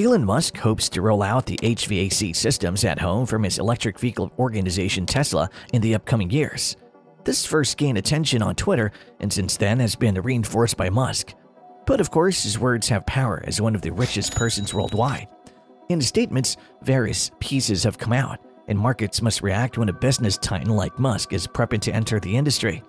Elon Musk hopes to roll out the HVAC systems at home from his electric vehicle organization Tesla in the upcoming years. This first gained attention on Twitter and since then has been reinforced by Musk. But of course, his words have power as one of the richest persons worldwide. In statements, various pieces have come out, and markets must react when a business titan like Musk is prepping to enter the industry.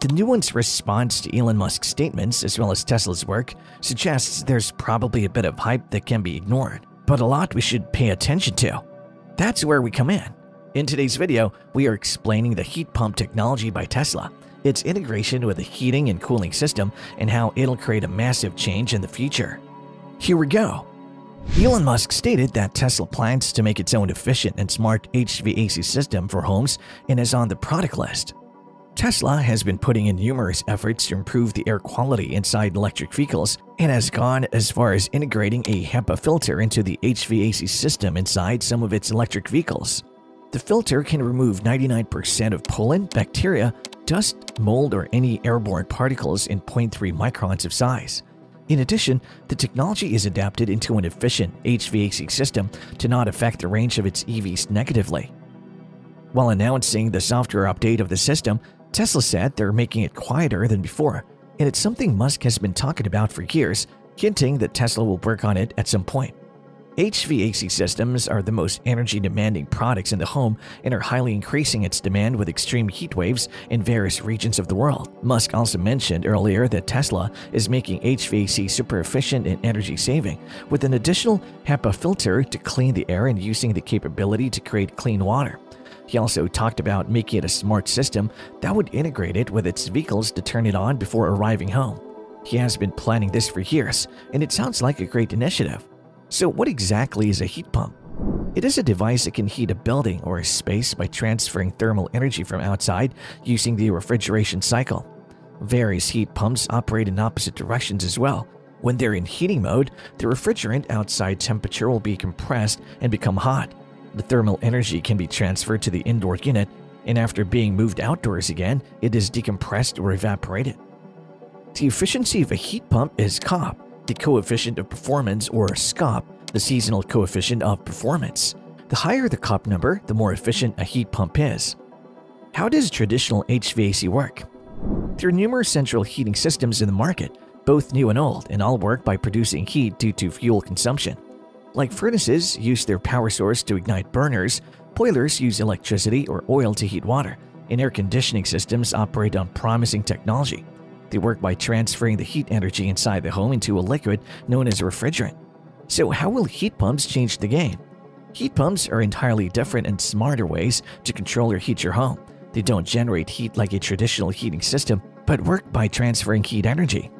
The nuanced response to Elon Musk's statements, as well as Tesla's work, suggests there's probably a bit of hype that can be ignored, but a lot we should pay attention to. That's where we come in. In today's video, we are explaining the heat pump technology by Tesla, its integration with the heating and cooling system, and how it'll create a massive change in the future. Here we go. Elon Musk stated that Tesla plans to make its own efficient and smart HVAC system for homes and is on the product list. Tesla has been putting in numerous efforts to improve the air quality inside electric vehicles and has gone as far as integrating a HEPA filter into the HVAC system inside some of its electric vehicles. The filter can remove 99% of pollen, bacteria, dust, mold, or any airborne particles in 0.3 microns of size. In addition, the technology is adapted into an efficient HVAC system to not affect the range of its EVs negatively. While announcing the software update of the system, Tesla said they're making it quieter than before, and it's something Musk has been talking about for years, hinting that Tesla will work on it at some point. HVAC systems are the most energy-demanding products in the home and are highly increasing its demand with extreme heat waves in various regions of the world. Musk also mentioned earlier that Tesla is making HVAC super efficient and energy-saving, with an additional HEPA filter to clean the air and using the capability to create clean water. He also talked about making it a smart system that would integrate it with its vehicles to turn it on before arriving home. He has been planning this for years, and it sounds like a great initiative. So what exactly is a heat pump? It is a device that can heat a building or a space by transferring thermal energy from outside using the refrigeration cycle. Various heat pumps operate in opposite directions as well. When they're in heating mode, the refrigerant outside temperature will be compressed and become hot, the thermal energy can be transferred to the indoor unit, and after being moved outdoors again, it is decompressed or evaporated. The efficiency of a heat pump is COP, the coefficient of performance, or SCOP, the seasonal coefficient of performance. The higher the COP number, the more efficient a heat pump is. How does traditional HVAC work? There are numerous central heating systems in the market, both new and old, and all work by producing heat due to fuel consumption. Like furnaces use their power source to ignite burners, boilers use electricity or oil to heat water, and air conditioning systems operate on promising technology. They work by transferring the heat energy inside the home into a liquid known as a refrigerant. So how will heat pumps change the game? Heat pumps are entirely different and smarter ways to control or heat your home. They don't generate heat like a traditional heating system, but work by transferring heat energy.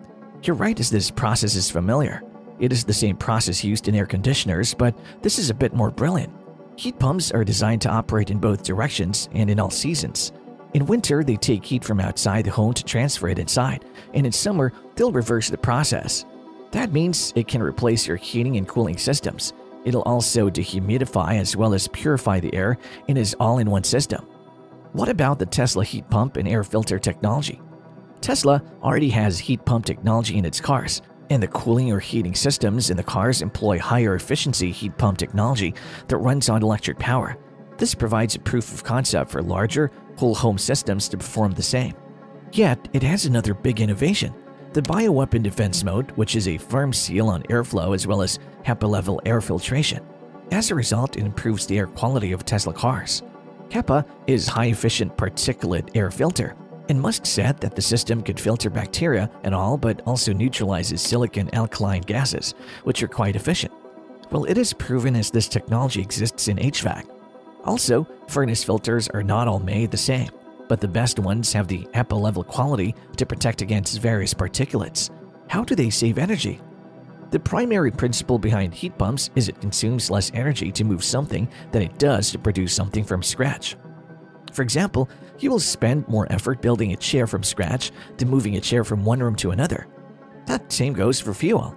You're right as this process is familiar. It is the same process used in air conditioners, but this is a bit more brilliant. Heat pumps are designed to operate in both directions and in all seasons. In winter, they take heat from outside the home to transfer it inside, and in summer, they'll reverse the process. That means it can replace your heating and cooling systems. It'll also dehumidify as well as purify the air and is all in one system. What about the Tesla heat pump and air filter technology? Tesla already has heat pump technology in its cars, and the cooling or heating systems in the cars employ higher efficiency heat pump technology that runs on electric power. This provides a proof of concept for larger, whole home systems to perform the same. Yet, it has another big innovation the bioweapon defense mode, which is a firm seal on airflow as well as HEPA level air filtration. As a result, it improves the air quality of Tesla cars. HEPA is high efficient particulate air filter and Musk said that the system could filter bacteria and all but also neutralizes silicon alkaline gases, which are quite efficient. Well, it is proven as this technology exists in HVAC. Also, furnace filters are not all made the same, but the best ones have the HEPA level quality to protect against various particulates. How do they save energy? The primary principle behind heat pumps is it consumes less energy to move something than it does to produce something from scratch. For example, you will spend more effort building a chair from scratch than moving a chair from one room to another. That same goes for fuel.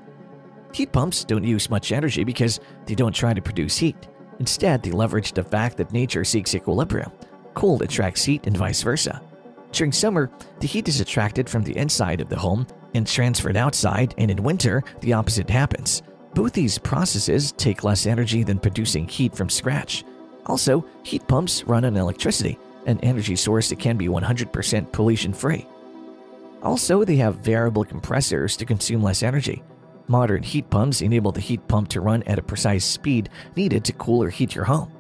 Heat pumps don't use much energy because they don't try to produce heat. Instead, they leverage the fact that nature seeks equilibrium. Cold attracts heat and vice versa. During summer, the heat is attracted from the inside of the home and transferred outside, and in winter, the opposite happens. Both these processes take less energy than producing heat from scratch. Also, heat pumps run on electricity, an energy source that can be 100% pollution-free. Also, they have variable compressors to consume less energy. Modern heat pumps enable the heat pump to run at a precise speed needed to cool or heat your home.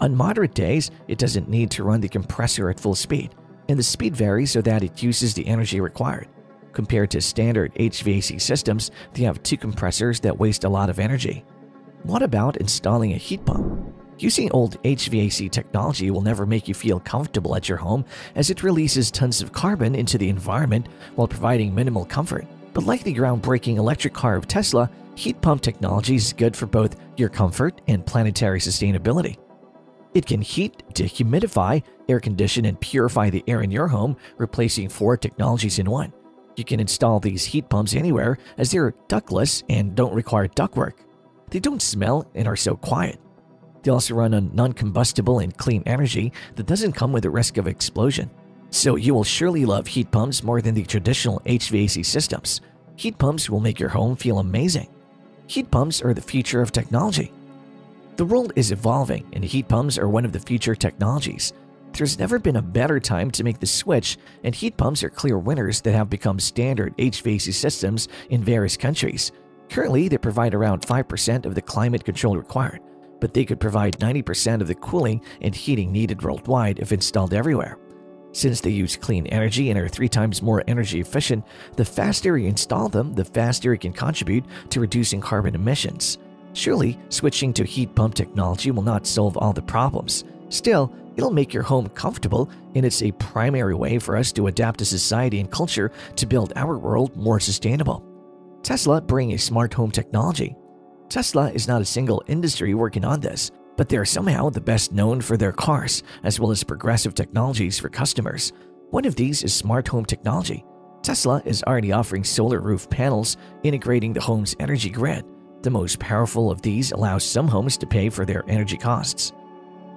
On moderate days, it doesn't need to run the compressor at full speed, and the speed varies so that it uses the energy required. Compared to standard HVAC systems, they have two compressors that waste a lot of energy. What about installing a heat pump? Using old HVAC technology will never make you feel comfortable at your home as it releases tons of carbon into the environment while providing minimal comfort. But like the groundbreaking electric car of Tesla, heat pump technology is good for both your comfort and planetary sustainability. It can heat, dehumidify, air condition, and purify the air in your home, replacing four technologies in one. You can install these heat pumps anywhere as they're ductless and don't require ductwork. They don't smell and are so quiet. They also run on non-combustible and clean energy that doesn't come with the risk of explosion. So you will surely love heat pumps more than the traditional HVAC systems. Heat pumps will make your home feel amazing. Heat pumps are the future of technology. The world is evolving and heat pumps are one of the future technologies. There's never been a better time to make the switch, and heat pumps are clear winners that have become standard HVAC systems in various countries. Currently, they provide around 5% of the climate control required, but they could provide 90% of the cooling and heating needed worldwide if installed everywhere. Since they use clean energy and are three times more energy efficient, the faster you install them, the faster it can contribute to reducing carbon emissions. Surely, switching to heat pump technology will not solve all the problems. Still, it'll make your home comfortable, and it's a primary way for us to adapt to society and culture to build our world more sustainable. Tesla bring a smart home technology. Tesla is not a single industry working on this, but they are somehow the best known for their cars, as well as progressive technologies for customers. One of these is smart home technology. Tesla is already offering solar roof panels integrating the home's energy grid. The most powerful of these allows some homes to pay for their energy costs.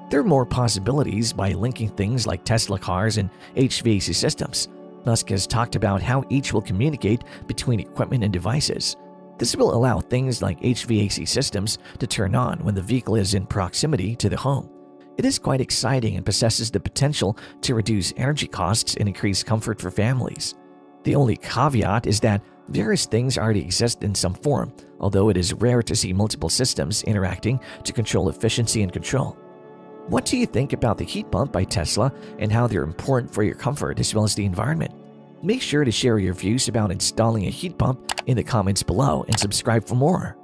There are more possibilities by linking things like Tesla cars and HVAC systems. Musk has talked about how each will communicate between equipment and devices. This will allow things like HVAC systems to turn on when the vehicle is in proximity to the home. It is quite exciting and possesses the potential to reduce energy costs and increase comfort for families. The only caveat is that various things already exist in some form, although it is rare to see multiple systems interacting to control efficiency and control. What do you think about the heat pump by Tesla and how they're important for your comfort as well as the environment? Make sure to share your views about installing a heat pump in the comments below and subscribe for more.